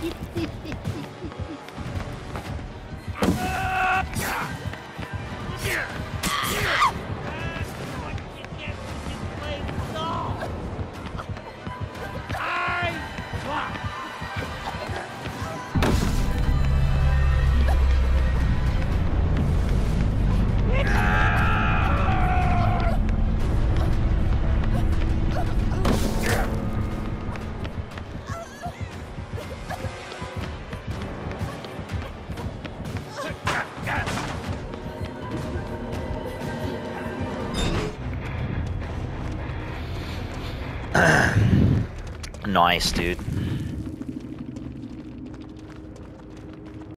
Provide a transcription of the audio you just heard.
ピッピッ。nice, dude.